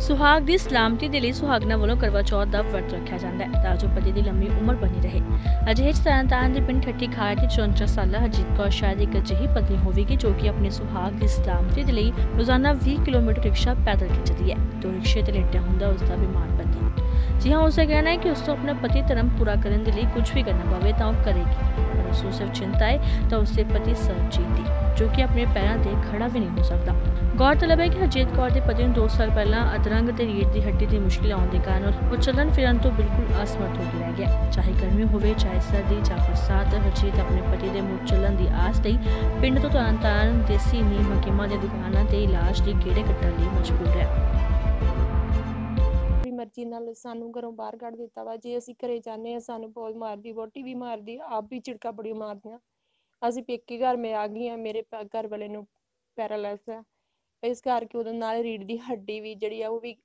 ਸੁਹਾਗ ਦੀ ਸਲਾਮਤੀ ਦੇ ਲਈ ਸੁਹਾਗਣਾ ਵੱਲੋਂ ਕਰਵਾ ਚੌਥ ਦਾ ਵਰਤ ਰੱਖਿਆ ਜਾਂਦਾ ਹੈ। ਤਾਂ ਜੋ ਪਤੀ ਦੀ ਲੰਮੀ ਉਮਰ ਬਣੀ ਰਹੇ। ਅਜਿਹੇ 'ਚ ਤਰਨਤਾਰਨ ਦੇ ਪਿੰਡ ਠੱਠੀ ਖਾੜ ਦੀ 54 ਸਾਲਾ ਹਰਜੀਤ ਕੌਰ ਸ਼ਾਇਦ ਇੱਕ ਅਜਿਹੀ ਪਤਨੀ ਹੋਵੇਗੀ ਜੋ ਕਿ ਆਪਣੇ ਸੁਹਾਗ ਦੀ ਸਲਾਮਤੀ ਦੇ ਲਈ ਰੋਜ਼ਾਨਾ 20 ਕਿਲੋਮੀਟਰ ਰਿਕਸ਼ਾ ਪੈਦਲ ਖਿੱਚਦੀ ਹੈ। ਤੇ ਰਿਕਸ਼ੇ ਤੇ ਲੇਟਿਆ ਹੁੰਦਾ ਉਸ ਦਾ ਬਿਮਾਰ ਪਤੀ ਜੀ ਹਾਂ ਉਸੇ ਕਹਿਣਾ ਹੈ ਕਿ ਉਸ ਤੋਂ ਆਪਣਾ ਪਤੀ ਧਰਮ ਪੂਰਾ ਕਰਨ ਦੇ ਲਈ ਕੁਝ ਵੀ ਕਰਨਾ ਪਵੇ ਤਾਂ ਉਹ ਕਰੇਗੀ। ਪਰ ਚਿੰਤਾ ਹੈ ਤਾਂ ਉਸਦੇ ਪਤੀ ਸਰਜੀਤ ਦੀ, ਜੋ ਕਿ ਆਪਣੇ ਪੈਰਾਂ ਤੇ ਖੜਾ ਵੀ ਨਹੀਂ ਹੋ ਸਕਦਾ। ਗੌਰਤਲਬ ਹੈ ਕਿ ਹਰਜੀਤ ਕੌਰ ਦੇ ਪਤੀ ਨੂੰ 2 ਸਾਲ ਪਹਿਲਾਂ ਅਧਰੰਗ ਤੇ ਰੀੜ ਦੀ ਹੱਡੀ ਦੀ ਮੁਸ਼ਕਿਲ ਆਉਣ ਦੇ ਕਾਰਨ ਉਹ ਚੱਲਣ ਫਿਰਨ ਤੋਂ ਬਿਲਕੁਲ ਅਸਮਰਥ ਹੋ ਕੇ ਰਹਿ ਗਿਆ। ਚਾਹੇ ਗਰਮੀ ਹੋਵੇ, ਚਾਹੇ ਸਰਦੀ ਜਾਂ ਬਰਸਾਤ, ਹਰਜੀਤ ਆਪਣੇ ਪਤੀ ਦੇ ਮੁੜ ਚੱਲਣ ਦੀ ਆਸ ਲਈ ਪਿੰਡ ਤੋਂ ਤਰਨਤਾਰਨ ਦੇਸੀ ਨੀਮ ਹਕੀਮਾਂ ਦੀ ਦੁਕਾਨਾਂ ਤੇ ਇਲਾਜ ਦੀ ਗੇੜੇ ਕੱਟਣ ਲਈ ਮਜਬੂਰ ਹੈ। ਮਰਜ਼ੀ ਨਾਲ ਸਾਨੂੰ ਘਰੋਂ ਬਾਹਰ ਕੱਢ ਦਿੱਤਾ ਵਾ, ਜੇ ਅਸੀਂ ਘਰੇ ਜਾਂਦੇ ਆ ਸਾਨੂੰ ਬੋਲ ਮਾਰਦੀ ਵੋਟੀ ਵੀ ਮਾਰਦੀ, ਆਪ ਵੀ ਝਿੜਕਾ ਬੜੀ ਮਾਰਦੀਆਂ। ਅਸੀਂ ਪੇਕੇ ਘਰ ਮੈਂ ਆ ਗਈ ਮੇਰੇ ਘਰ ਵਾਲੇ ਨੂੰ ਪੈਰਾਲਾਈਸ ਹੈ ਇਸ ਕਰਕੇ ਉਹਦੇ ਨਾਲ ਰੀੜ ਦੀ ਹੱਡੀ ਵੀ ਜਿਹੜੀ ਆ, ਉਹ ਵੀ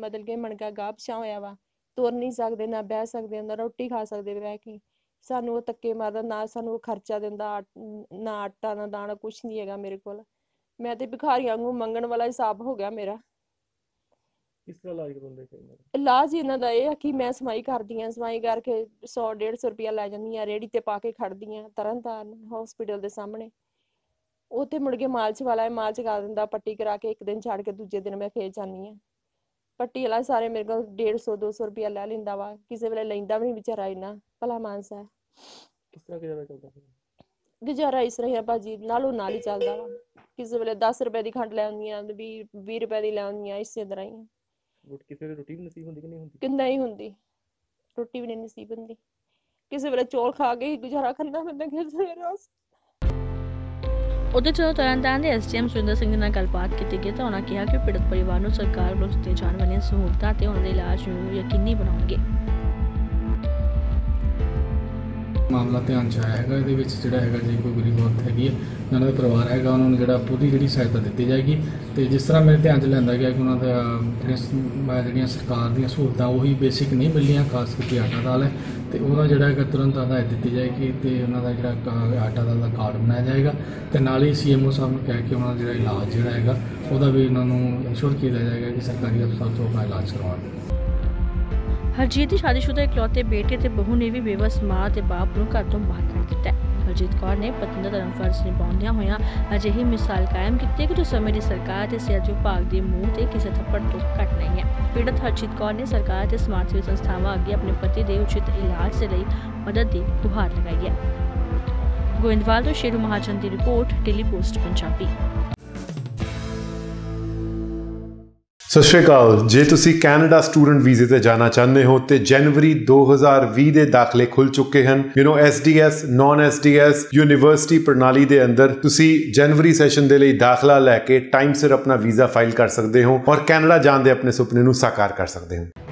ਮਤਲਬ ਕਿ ਮਣਕਾ ਗਾਹ ਹੋਇਆ ਵਾ। ਤੁਰ ਨਹੀਂ ਸਕਦੇ, ਨਾ ਬਹਿ ਸਕਦੇ, ਨਾ ਰੋਟੀ ਖਾ ਸਕਦੇ ਬਹਿ ਕੇ। ਸਾਨੂੰ ਉਹ ਤੱਕੇ ਮਾਰਦਾ, ਨਾ ਸਾਨੂੰ ਉਹ ਖਰਚਾ ਦਿੰਦਾ ਨਾ ਆਟਾ, ਨਾ ਦਾਣਾ, ਕੁਛ ਨਹੀਂ ਹੈਗਾ ਮੇਰੇ ਕੋਲ। ਮੈਂ ਤੇ ਭਿਖਾਰੀ ਵਾਂਗੂ ਮੰਗਣ ਵਾਲਾ ਹਿਸਾਬ ਹੋ ਗਿਆ ਮੇਰਾ। ਕਿਸ ਤਰ੍ਹਾਂ ਇਲਾਜ ਕਰਵਾਉਂਦੇ ਫਿਰ ਇਹਨਾਂ ਦਾ? ਇਲਾਜ ਇਹਨਾਂ ਦਾ ਇਹ ਆ ਕਿ ਮੈਂ ਸਮਾਈ ਕਰਦੀ ਆ ਸਮਾਈ ਕਰਕੇ 100 150 ਰੁਪਇਆ ਲੈ ਜਾਂਦੀ ਆ ਰੇੜੀ ਤੇ ਪਾ ਕੇ ਖੜਦੀ ਆ ਤਰਨਤਾਰਨ ਹਸਪੀਟਲ ਦੇ ਸਾਹਮਣੇ। ਉੱਥੇ ਮੁੜ ਕੇ ਮਾਲਚ ਵਾਲਾ ਹੈ ਮਾਲਚ ਕਰ ਦਿੰਦਾ ਪੱਟੀ ਕਰਾ ਕੇ ਇੱਕ ਦਿਨ ਛੱਡ ਕੇ ਦੂਜੇ ਦਿਨ ਮੈਂ ਫੇਰ ਜਾਂਦੀ ਆ ਪੱਟੀ ਵਾਲਾ ਸਾਰੇ ਮੇਰੇ ਕੋਲ 150 200 ਰੁਪਇਆ ਲੈ ਲੈਂਦਾ ਵਾ ਕਿਸੇ ਵੇਲੇ ਲੈਂਦਾ ਵੀ ਨਹੀਂ ਵਿਚਾਰਾ ਇੰਨਾ ਭਲਾ ਮਾਨਸ ਹੈ। ਕਿਸ ਤਰ੍ਹਾਂ ਗੁਜ਼ਾਰਾ ਚੱਲਦਾ ਗੁਜ਼ਾਰਾ ਇਸ ਤਰ੍ਹਾਂ ਹੀ ਆ ਭਾਜੀ ਨਾਲੋਂ ਨਾਲ ਹੀ ਚੱਲਦਾ ਵਾ। ਕਿਸੇ ਵੇਲੇ 10 ਰੁਪਏ ਦੀ ਖੰਡ ਲੈ ਆਉਂਦੀ ਆ 20 20 ਰੁਪਏ ਦੀ ਲੈ ਆਉਂਦੀ ਆ ਇਸੇ ਤਰ੍ਹਾਂ ਹੀ ਆ। ਰੋਟੀ ਕਿਸੇ ਦੀ ਰੋਟੀ ਵੀ ਨਸੀਬ ਹੁੰਦੀ ਕਿ ਨਹੀਂ ਹੁੰਦੀ? ਕਿ ਨਹੀਂ ਹੁੰਦੀ। ਰੋਟੀ ਵੀ ਨਹੀਂ ਨਸੀਬ ਹੁੰਦੀ। ਕਿਸੇ ਵੇਲੇ ਚੌਲ ਖਾ ਕੇ ਹੀ ਗੁਜ਼ਾਰਾ ਕਰਨਾ ਪੈਂਦਾ ਕਿਸੇ ਵੇਲੇ ਉਸ ਉਧਰ ਜਦੋਂ ਤਰਨਤਾਰਨ ਦੇ ਐਸਡੀਐਮ ਸੁਰਿੰਦਰ ਸਿੰਘ ਦੇ ਨਾਲ ਗੱਲਬਾਤ ਕੀਤੀ ਗਈ ਤਾਂ ਉਹਨਾਂ ਕਿਹਾ ਕਿ ਪੀੜਤ ਪਰਿਵਾਰ ਨੂੰ ਸਰਕਾਰ ਵੱਲੋਂ ਦਿੱਤੇ ਜਾਣ ਵਾਲੀਆਂ ਸਹੂਲਤਾਂ ਤੇ ਉਹਨਾਂ ਦੇ ਇਲਾਜ ਨੂੰ ਯਕੀਨੀ ਬਣਾਉਣਗੇ। ਮਾਮਲਾ ਧਿਆਨ ਚ ਆਇਆ ਹੈਗਾ, ਇਹਦੇ ਵਿੱਚ ਜਿਹੜਾ ਹੈਗਾ ਜੇ ਕੋਈ ਗਰੀਬ ਔਰਤ ਹੈਗੀ ਹੈ, ਉਹਨਾਂ ਦਾ ਪਰਿਵਾਰ ਹੈਗਾ, ਉਹਨਾਂ ਨੂੰ ਜਿਹੜਾ ਪੂਰੀ ਜਿਹੜੀ ਸਹਾਇਤਾ ਦਿੱਤੀ ਜਾਏਗੀ। ਤੇ ਜਿਸ ਤਰ੍ਹਾਂ ਮੇਰੇ ਧਿਆਨ ਚ ਲਿਆਂਦਾ ਗਿਆ ਕਿ ਉਹਨਾਂ ਦਾ, ਜਿਹੜੀਆਂ ਜਿਹੜੀਆਂ ਸਰਕਾਰ ਦੀਆਂ ਸਹੂਲਤਾਂ, ਉਹੀ ਬੇਸਿਕ ਨਹੀਂ ਮਿਲੀਆਂ, ਖਾਸ ਕਰਕੇ ਆਟਾ ਦਾਲ ਹੈ। ਤੇ ਉਹਦਾ ਜਿਹੜਾ ਹੈਗਾ ਤੁਰੰਤ ਹਦਾਇਤ ਦਿੱਤੀ ਜਾਏਗੀ ਤੇ ਉਹਨਾਂ ਦਾ ਜਿਹੜਾ ਕਾ- ਆਟਾ ਦਾਲ ਦਾ ਕਾਰਡ ਬਣਾਇਆ ਜਾਏਗਾ। ਤੇ ਨਾਲ ਹੀ ਸੀਐਮਓ ਸਾਹਿਬ ਨੂੰ ਕਹਿ ਕੇ ਉਹਨਾਂ ਦਾ ਜਿਹੜਾ ਇਲਾਜ ਜਿਹੜਾ ਹੈਗਾ, ਉਹਦਾ ਵੀ ਉਹਨਾਂ ਨੂੰ ਇੰਸ਼ੋਰ ਕੀਤਾ ਜਾਏਗਾ ਕਿ ਸਰਕਾਰੀ ਹਸਪਤਾਲ ਤੋਂ ਆਪਣਾ ਇਲਾਜ ਕਰਵਾਉਣ। ਹਰਜੀਤ ਦੀ ਸ਼ਾਦੀशुदा ਇਕਲੌਤੇ ਬੇਟੇ ਤੇ ਬਹੂ ਨੇ ਵੀ ਬੇਵਸ ਮਾਂ ਤੇ ਬਾਪ ਨੂੰ ਘਰ ਤੋਂ ਬਾਹਰ ਕੱਢ ਦਿੱਤਾ ਹੈ। ਹਰਜੀਤ ਕੌਰ ਨੇ ਪਤਨੀ ਦਾ ਧਰਮ ਫਰਜ਼ ਨਿਭਾਉਂਦਿਆਂ ਹੋਇਆਂ ਅਜਿਹੀ ਮਿਸਾਲ ਕਾਇਮ ਕੀਤੀ ਹੈ ਕਿ ਜੋ ਸਮੇਂ ਦੀ ਸਰਕਾਰ ਤੇ ਸਿਹਤ ਵਿਭਾਗ ਦੇ ਮੂੰਹ ਤੇ ਕਿਸੇ ਥੱਪੜ ਤੋਂ ਘੱਟ ਨਹੀਂ ਹੈ। ਪੀੜਤ ਹਰਜੀਤ ਕੌਰ ਨੇ ਸਰਕਾਰ ਤੇ ਸਮਾਜ ਸੇਵੀ ਸੰਸਥਾਵਾਂ ਅੱਗੇ ਆਪਣੇ ਪਤੀ ਦੇ ਉਚਿਤ ਇਲਾਜ ਦੇ ਲਈ ਮਦਦ ਦੀ ਗੁਹਾਰ ਲਗਾਈ ਹੈ। ਗੋਇੰਦਵਾਲ ਤੋਂ ਸ਼ੇਰੂ ਮਹਾਜਨ ਦੀ report, daily post, Punjabi. Sat Shri Akal. ਜੇ ਤੁਸੀਂ ਕੈਨੇਡਾ ਸਟੂਡੈਂਟ ਵੀਜ਼ੇ ਤੇ ਜਾਣਾ ਚਾਹੁੰਦੇ ਹੋ, ਤੇ ਜਨਵਰੀ 2020 ਦੇ ਦਾਖਲੇ ਖੁੱਲ ਚੁੱਕੇ ਹਨ। You know SDS non SDS university ਪ੍ਰਣਾਲੀ ਦੇ ਅੰਦਰ ਤੁਸੀਂ ਜਨਵਰੀ ਸੈਸ਼ਨ ਦੇ ਲਈ ਦਾਖਲਾ ਲੈ ਕੇ ਟਾਈਮ ਸਿਰ ਆਪਣਾ ਵੀਜ਼ਾ ਫਾਈਲ ਕਰ ਸਕਦੇ ਹੋ ਔਰ ਕੈਨੇਡਾ ਜਾਣ ਦੇ ਆਪਣੇ ਸੁਪਨੇ ਨੂੰ ਸਾਕਾਰ ਕਰ ਸਕਦੇ ਹੋ।